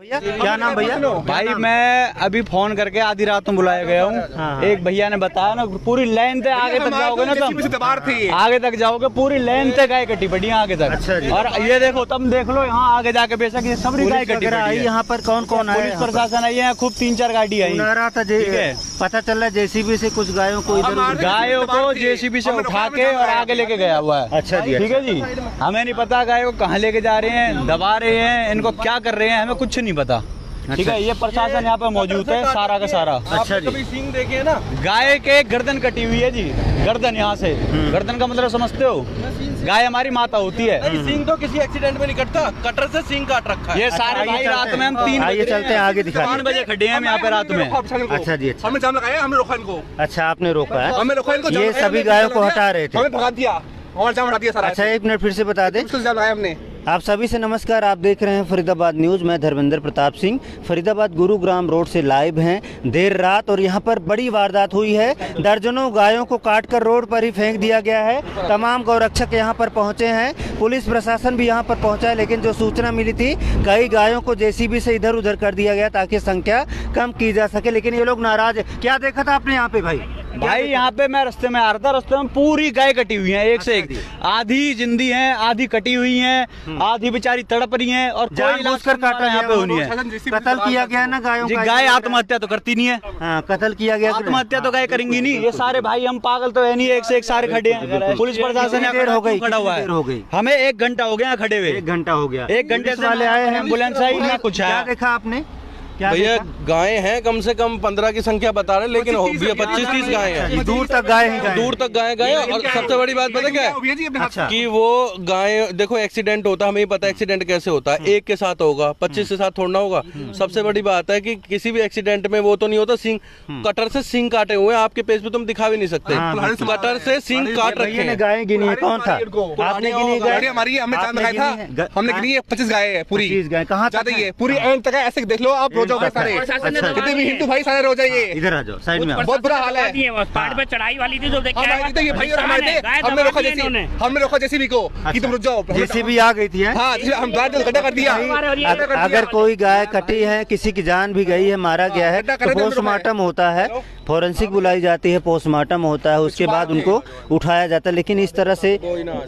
भैया क्या नाम भैया? भाई मैं अभी फ़ोन करके आधी रात में बुलाया गया हूँ। हाँ। एक भैया ने बताया ना पूरी लाइन से आगे तक जाओगे ना तुम। आगे तक जाओगे पूरी लाइन से गाय कटी पड़ी आगे तक। अच्छा और ये देखो तुम देख लो यहाँ आगे जाके बेशक ये सब गाय कटी आई यहाँ पर कौन कौन आई पुलिस प्रशासन आई है खूब तीन चार गाड़ी आई। रहा था ठीक है। पता चल रहा है जेसीबी से कुछ गायों को इधर गायों को जेसीबी से उठा के और आगे लेके गया हुआ है। अच्छा जी ठीक है जी? हमें नहीं पता गायों को कहाँ लेके जा रहे हैं दबा रहे हैं इनको क्या कर रहे हैं हमें कुछ नहीं पता। ठीक अच्छा। है ये प्रशासन यहाँ पे मौजूद है सारा का सारा। अच्छा जी। सिंह देखे ना? गाय के गर्दन कटी हुई है जी गर्दन यहाँ से। हम्म। गर्दन का मतलब समझते हो? गाय हमारी माता होती है। सिंह तो किसी एक्सीडेंट में नहीं कटता कटर से सिंह काट रखा है। ये सारे भाई रात में हम तीन आइए बजे- चलते हैं, आगे दिखा तीन बजे खड़े हैं हम यहाँ पे रात में। अच्छा जी अच्छा। हमने जाम लगाया हमने रोका इनको अच्छा आपने रोका है? हमने रोका इनको ये सभी गायों को हटा रहे थे। हमें भगा दिया और जाम हटा दिया सारा। अच्छा एक मिनट फिर से बता दें। हमने। आप सभी से नमस्कार, आप देख रहे हैं फरीदाबाद न्यूज़। मैं धर्मेंद्र प्रताप सिंह। फरीदाबाद गुरुग्राम रोड से लाइव हैं। देर रात और यहाँ पर बड़ी वारदात हुई है। दर्जनों गायों को काटकर रोड पर ही फेंक दिया गया है। तमाम गौरक्षक यहाँ पर पहुँचे हैं। पुलिस प्रशासन भी यहाँ पर पहुँचा है, लेकिन जो सूचना मिली थी, कई गायों को जेसीबी से इधर उधर कर दिया गया ताकि संख्या कम की जा सके। लेकिन ये लोग नाराज़ क्या देखा था आपने यहाँ पे भाई? भाई यहाँ पे मैं रास्ते में आ रहा था रास्ते में पूरी गाय कटी हुई है एक से एक। आधी जिंदी है आधी कटी हुई है आधी बेचारी तड़प रही है और कोई इलाज वाला काटा यहाँ पे होनी है। कत्ल किया गया ना गायों जी का गाय आत्महत्या तो करती नहीं है। हाँ कत्ल किया गया आत्महत्या तो गाय करेंगी नहीं। ये सारे भाई हम पागल तो है नहीं एक से एक सारे खड़े हैं। पुलिस प्रशासन हो गई? खड़ा हुआ हो? गई? है हमें एक घंटा हो गया खड़े हुए। एक घंटा हो गया। एक घंटे से वाले आए हैं। एंबुलेंस आई ना कुछ आया देखा आपने? भैया गाय हैं कम से कम पंद्रह की संख्या बता रहे हैं, लेकिन भैया पच्चीस तीस गाय हैं। दूर तक गाय ही गाय। दूर तक गाय गए और सबसे बड़ी बात पता क्या है अच्छा। कि वो गाय देखो एक्सीडेंट होता है हमें पता है एक्सीडेंट कैसे होता है। एक के साथ होगा पच्चीस के साथ थोड़ना होगा। सबसे बड़ी बात है कि किसी भी एक्सीडेंट में वो तो नहीं होता सिंह कटर से सिंह काटे हुए आपके पेज पे तुम दिखा भी नहीं सकते। हाँ, कटर से सिंह काट रखे हैं। गाय गिनी है कौन था? आपने गिनी गाय? हमारी हमने गिनी था। हमने हाँ? गिनी है पच्चीस गाय है पूरी। गाय। कहाँ ही है? है पूरी एंड तक ऐसे देख लो आप सारे अच्छा। कितने भी हिंदू भाई सारे रो जाइए। इधर आ जाओ साइड में बहुत बुरा हाल है। पहाड़ पे चढ़ाई वाली थी जो देखा हम आए थे ये भाई और हमारे हमने रोका जैसी हमने रोका जैसी भी को कि तुम रुक जाओ जेसीबी आ गई थी हैं? हाँ हम गड्ढा कर दिया। अगर, कोई गाय कटी है किसी की जान भी गई है मारा गया है तो तो पोस्टमार्टम होता है। फॉरेंसिक बुलाई जाती है पोस्टमार्टम होता है उसके बाद उनको उठाया जाता है लेकिन इस तरह से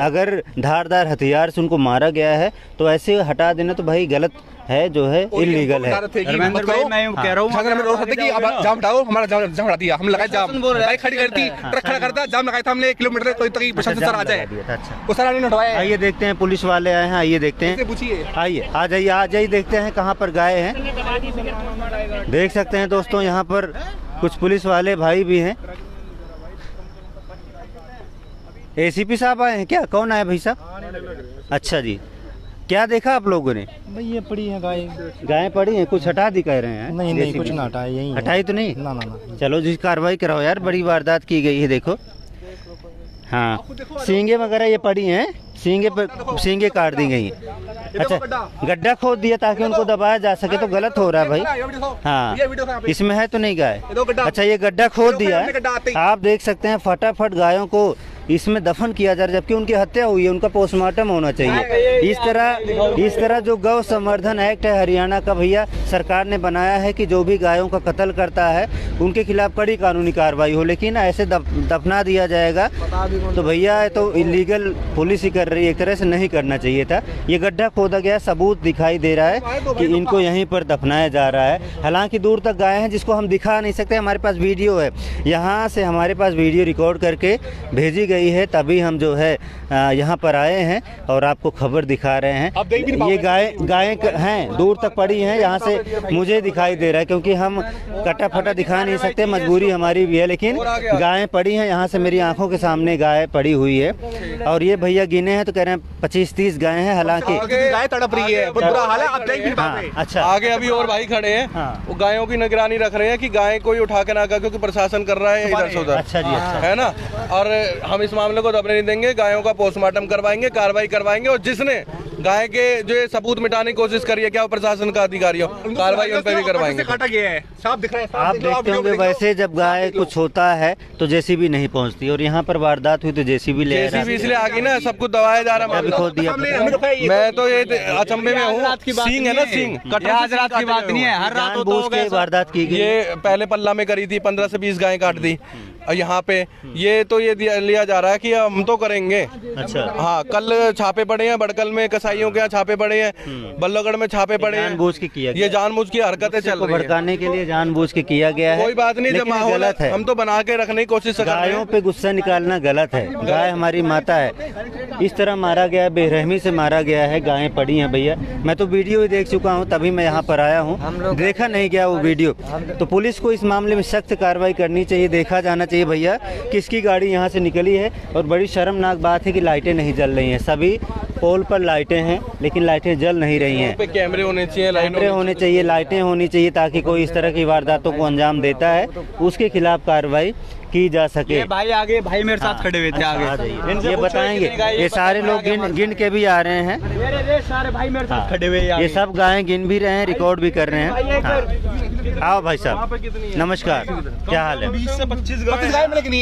अगर धारदार हथियार से उनको मारा गया है तो ऐसे हटा देना तो भाई गलत है जो है इलीगल है। धर्मेंद्र भाई मैं कह रहा हूँ अगर हमें रोक सकते कि अब जाम हटाओ हमारा जाम जाम हटा दिया हम लगाए जाम। प्रशासन बोल रहा है। बाइक खड़ी करती ट्रक खड़ा करता जाम लगाया था हमने एक किलोमीटर कोई तक प्रशासन सर आ जाए। दिया था, अच्छा। वो सर ने हटवाया आइए देखते हैं पुलिस वाले आए हैं आइए देखते हैं। पूछिए। आइए आ जाइए आ जाइए देखते हैं कहाँ पर गाय हैं। देख सकते हैं दोस्तों यहाँ पर कुछ पुलिस वाले भाई भी हैं। एसीपी साहब आए हैं क्या? कौन आए भाई साहब? अच्छा जी। क्या देखा आप लोगों ने? भाई ये पड़ी है गाय। गाय पड़ी हैं कुछ हटा दी कह रहे हैं नहीं नहीं कुछ ना हटाए यही हटाई तो नहीं? ना ना ना। चलो जिस कार्रवाई कराओ यार बड़ी वारदात की गई है देखो। हाँ सींगे वगैरह ये पड़ी हैं सींगे पर सींगे काट दी गई हैं। अच्छा गड्ढा खोद दिया ताकि उनको दबाया जा सके तो गलत हो रहा है भाई। हाँ इसमें है तो नहीं गाय। अच्छा ये गड्ढा खोद दिया है। आप देख सकते हैं फटाफट गायों को इसमें दफन किया जा रहा है जबकि उनकी हत्या हुई है उनका पोस्टमार्टम होना चाहिए। इस तरह इस तरह जो गौ संवर्धन एक्ट है हरियाणा का भैया सरकार ने बनाया है कि जो भी गायों का कत्ल करता है उनके खिलाफ कड़ी कानूनी कार्रवाई हो लेकिन ऐसे दफ, दफना दिया जाएगा तो भैया तो इलीगल पुलिस ही कर रही है एक तरह से नहीं करना चाहिए था। ये गड्ढा खोदा गया सबूत दिखाई दे रहा है कि इनको यहीं पर दफनाया जा रहा है। हालाँकि दूर तक गाय हैं जिसको हम दिखा नहीं सकते हमारे पास वीडियो है। यहाँ से हमारे पास वीडियो रिकॉर्ड करके भेजी गई है तभी हम जो है यहाँ पर आए हैं और आपको खबर दिखा रहे हैं। ये गाय गायें हैं दूर तक पड़ी हैं यहाँ से मुझे दिखाई दे रहा है क्योंकि हम कटा फटा दिखा नहीं सकते मजबूरी हमारी भी है लेकिन गायें पड़ी हैं यहाँ से मेरी आँखों के सामने गाय पड़ी हुई है। और ये भैया गिने हैं तो कह रहे हैं पच्चीस तीस गायें हैं हालाँकि गाय तड़प रही है बहुत बुरा हाल है आप हाँ अच्छा। आगे अभी और भाई खड़े हैं हाँ। वो गायों की निगरानी रख रहे हैं कि गाय कोई उठा के ना का क्योंकि प्रशासन कर रहा है इधर से उधर। अच्छा जी अच्छा। है ना? और हम इस मामले को दबने नहीं देंगे गायों का पोस्टमार्टम करवाएँगे कार्रवाई करवाएँगे और जिसने गाय के जो ये सबूत मिटाने की कोशिश करी है क्या प्रशासन का अधिकारी हो? कार्रवाई उन पर भी करवाएँगे। काटा गया है। साफ़ दिख रहा है आप देखते होंगे वैसे जब गाय कुछ होता है तो जेसीबी नहीं पहुँचती और यहाँ पर वारदात हुई तो जेसीबी ले जेसीबी इसलिए आगे ना सब कुछ दबाया जा रहा है। हमने हमने दिखाया ये मैं तो। ये अचंभे में हूँ। रात की बात सिंह है ना नहीं सिंह। आज रात की बात नहीं है। हर रात होता। वारदात की ये पहले पल्ला में करी थी पंद्रह से बीस गाय काट दी। यहाँ पे ये तो ये लिया जा रहा है कि हम तो करेंगे। अच्छा। हाँ कल छापे पड़े हैं बड़कल में कसाईयों के यहाँ छापे पड़े हैं बल्लभगढ़ में छापे पड़े हैं। जानबूझ के किया ये जानबूझ की हरकतें चल रही भड़काने के लिए जानबूझ के किया गया है कोई बात नहीं जब माहौल है। हम तो बना के रखने की कोशिश गायों पे गुस्सा निकालना गलत है। गाय हमारी माता है। इस तरह मारा गया है बेरहमी से मारा गया है गायें पड़ी हैं भैया। मैं तो वीडियो ही देख चुका हूँ तभी मैं यहाँ पर आया हूँ। देखा नहीं गया वो वीडियो। तो पुलिस को इस मामले में सख्त कार्रवाई करनी चाहिए देखा जाना चाहिए भैया किसकी गाड़ी यहाँ से निकली है। और बड़ी शर्मनाक बात है कि लाइटें नहीं जल रही हैं सभी पोल पर लाइटें हैं लेकिन लाइटें जल नहीं रही हैं। पे कैमरे होने चाहिए कैमरे होने चाहिए। लाइटें होनी चाहिए ताकि कोई इस तरह की वारदातों को अंजाम देता है। उसके खिलाफ कार्रवाई की जा सके। ये भाई आगे भाई मेरे साथ खड़े हुए थे अच्छा, आगे। ये बताएँगे। ये सारे लोग गिन गिन के भी आ रहे हैं। ये सारे भाई मेरे साथ खड़े हुए ये सब गायें गिन भी रहे हैं रिकॉर्ड भी कर रहे हैं। हाँ। आओ भाई साहब। नमस्कार। क्या हाल है? बीस से पच्चीस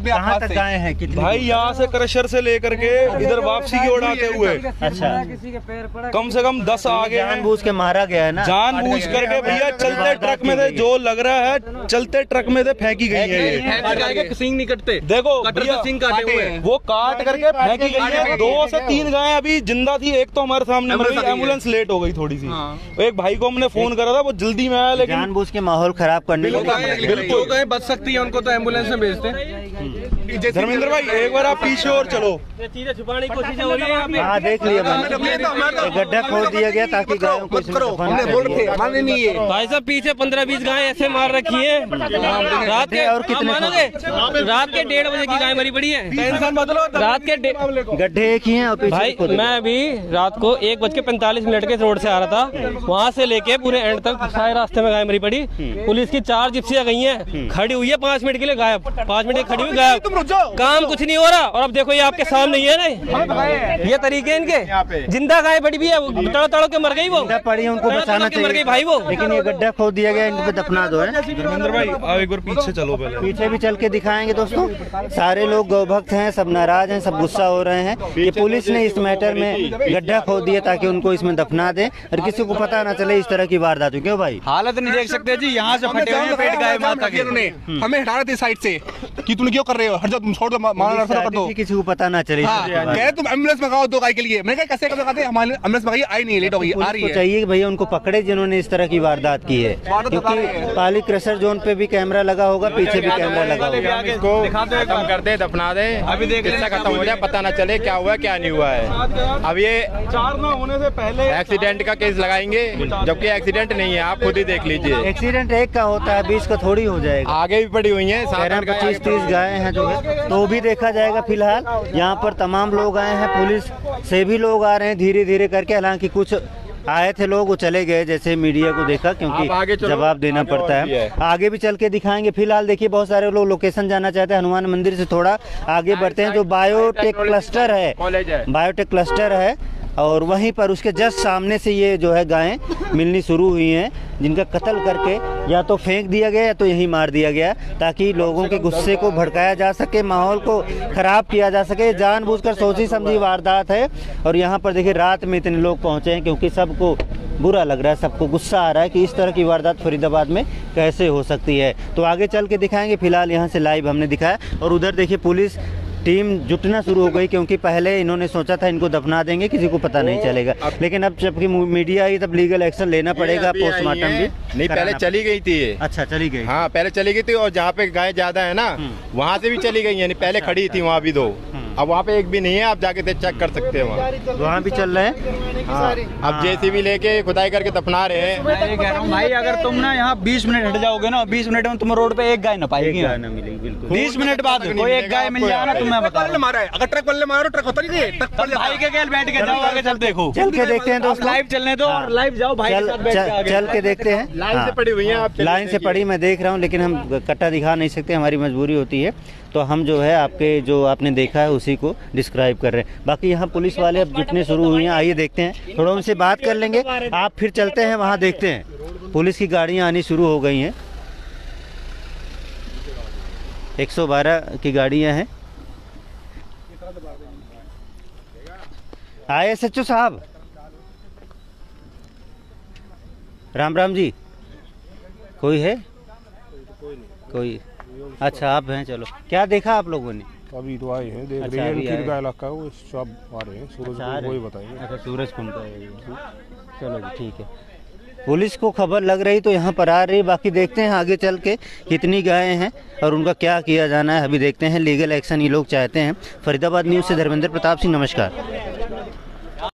कहाँ तक से? गायें हैं? कितनी? भाई यहाँ से क्रशर से लेकर के इधर वापसी की ओर आते हुए। अच्छा। कम से कम दस आगे हैं। जानबूझ के मारा गया है ना? जान बूझ करके भैया चलते ट्रक में थे जो लग रहा है चलते ट्रक में से फेंकी गई है ये। गाय नहीं कटते। देखो कटर भैया सिंग काटे हुए वो काट करके फेंकी गई है। दो से तीन गाय अभी ज़िंदा थी एक तो हमारे सामने एंबुलेंस लेट हो। गई थोड़ी सी। एक भाई को हमने फ़ोन करा था वो जल्दी में आया लेकिन जानबूझ के माहौल खराब करने के लिए। बच सकती है उनको तो एंबुलेंस में भेजते हैं। धर्मेंद्र भाई एक बार आप पीछे और चलो। हाँ देख लिया मैंने। ये गड्ढा खोद दिया गया ताकि गायों को इसमें दफन हमने कर बोल दिया। रहे थे मानने नहीं है। भाई साहब पीछे पंद्रह बीस गाय ऐसे मार रखी है। रात के और कितने मानोगे? रात के डेढ़ बजे की गाय मरी पड़ी है। बदलो रात के गड्ढे एक ही हैं और पीछे भाई मैं अभी रात को एक बज के पैंतालीस मिनट के रोड से आ रहा था। वहाँ से लेके पूरे एंड तक सारे रास्ते में गाय मरी पड़ी। पुलिस की चार जिप्सियाँ गई हैं। खड़ी हुई है पाँच मिनट के लिए गायब। पाँच मिनट खड़ी हुई गायब। काम कुछ नहीं हो रहा। और अब देखो ये आपके सामने ही है ना। ये तरीके इनके। ज़िंदा गाय बड़ी भी है तड़ो तड़ो के मर गई वो। पड़ी है उनको बचाना के मर गई भाई वो। लेकिन ये गड्ढा खोद दिया गया इनको दफना दो है। धर्मेंद्र भाई आप एक बार पीछे चलो पहले। पीछे भी चल के दिखाएँगे दोस्तों। सारे लोग गौभक्त हैं सब नाराज़ हैं सब गुस्सा हो रहे हैं। ये पुलिस ने इस मैटर में गड्ढा खोद दिया ताकि उनको इसमें दफना दे। और किसी को पता ना चले इस तरह की वारदात हुई। क्यों भाई? हालत नहीं देख सकते जी यहाँ से फटे हुए पेट गाय माता के उन्होंने। हमें हटाना थी साइड से कि तुम क्यों कर रहे हो? हट जाओ तुम छोड़ दो मारना रास्ता कर दो। किसी को पता ना चले हाँ कह तुम एंबुलेंस मंगाओ दो गाय के लिए। मैंने कहा कैसे कैसे कहते हमारे एंबुलेंस मंगाई आई नहीं लेट हो गई आ रही है। चाहिए कि भैया उनको पकड़े जिन्होंने इस तरह की वारदात की है। क्योंकि पाली क्रशर जोन पे भी कैमरा लगा होगा पीछे भी कैमरा लगा होगा। इसको खत्म कर दे दफना दे। अभी देख खत्म हो जाए पता ना चले क्या हुआ क्या नहीं हुआ है। अब ये चार ना होने से पहले एक्सीडेंट का केस लगाएँगे जबकि एक्सीडेंट नहीं है आप खुद ही देख लीजिए। एक्सीडेंट एक का होता है बीस का थोड़ी हो जाएगा। आगे भी पड़ी हुई है पच्चीस तीस गाय हैं जो है। तो भी देखा जाएगा फ़िलहाल। यहाँ पर तमाम लोग आए हैं पुलिस से भी लोग आ रहे हैं धीरे धीरे करके। हालाँकि कुछ आए थे लोग वो चले गए जैसे मीडिया को देखा क्योंकि जवाब देना पड़ता है। है। आगे भी चल के दिखाएँगे। फ़िलहाल देखिए बहुत सारे लोग लोकेशन जाना चाहते हैं। हनुमान मंदिर से थोड़ा आगे बढ़ते हैं जो बायोटेक क्लस्टर है। बायोटेक क्लस्टर है। और वहीं पर उसके जस्ट सामने से ये जो है गायें मिलनी शुरू हुई हैं, जिनका कत्ल करके या तो फेंक दिया गया या तो यहीं मार दिया गया, ताकि लोगों के गुस्से को भड़काया जा सके, माहौल को खराब किया जा सके। जानबूझकर सोची समझी वारदात है। और यहाँ पर देखिए, रात में इतने लोग पहुँचे हैं, क्योंकि सबको बुरा लग रहा है, सबको गुस्सा आ रहा है कि इस तरह की वारदात फरीदाबाद में कैसे हो सकती है। तो आगे चल के दिखाएँगे, फ़िलहाल यहाँ से लाइव हमने दिखाया। और उधर देखिए, पुलिस टीम जुटना शुरू हो गई क्योंकि पहले इन्होंने सोचा था इनको दफना देंगे किसी को पता नहीं चलेगा। लेकिन अब जबकि मीडिया आई तब लीगल एक्शन लेना पड़ेगा पोस्टमार्टम भी नहीं पहले चली गई थी ये। अच्छा चली गई। हाँ पहले चली गई थी और जहाँ पे गाय ज़्यादा है ना वहाँ से भी चली गई यानी पहले खड़ी थी वहाँ भी दो। अब वहाँ पे एक भी नहीं है आप जाके चेक कर सकते हैं वहाँ। वहाँ भी चल रहे हैं? हाँ अब जेसीबी लेके खुदाई करके दफना रहे हैं। मैं कह रहा हूँ भाई अगर तुम ना यहाँ 20 मिनट हट जाओगे ना 20 मिनट में तुम रोड पे एक गाय ना पाएगी एक गाय ना मिलेगी बिल्कुल। 20 मिनट बाद कोई एक गाय मिल जाए ना तो मैं ट्रक बता वाले रहा ने हूँ मारा है अगर ट्रक वाले ने मारा ट्रक होता नहीं ट्रक तब भाई के गैल बैठ के जाओ आगे चल देखो। चल के देखते हैं दोस्तों। लाइव चलने दो और लाइव जाओ भाई के चल साथ के चल, चल के देखते हैं। लाइन से हाँ। पड़ी हुई है आप लाइन से पड़ी मैं देख रहा हूँ लेकिन हम कट्टा दिखा नहीं सकते हमारी मजबूरी होती है। तो हम जो है आपके जो आपने देखा है उसी को डिस्क्राइब कर रहे हैं। बाकी यहाँ पुलिस वाले अब जुटने शुरू हुए हैं, आइए देखते हैं। थोड़ा उनसे बात कर लेंगे। आप फिर चलते हैं, वहाँ देखते हैं। पुलिस की गाड़ियाँ आनी शुरू हो गई हैं। 112 की गाड़ियाँ हैं। आए एस साहब। राम राम जी। कोई है? कोई अच्छा आप हैं चलो। क्या देखा आप लोगों ने? अभी तो आए हैं देख अच्छा, रहे हैं इलाका वो सब आ रहे हैं सूरज अच्छा, वही। बताएँगे। अच्छा सूरज कुंड का चलो जी ठीक है। पुलिस को खबर लग रही तो यहाँ पर आ रही बाकी देखते हैं आगे चल के कितनी गायें हैं और उनका क्या किया जाना है। अभी देखते हैं लीगल एक्शन ये लोग चाहते हैं। फरीदाबाद न्यूज़ से धर्मेंद्र प्रताप सिंह नमस्कार।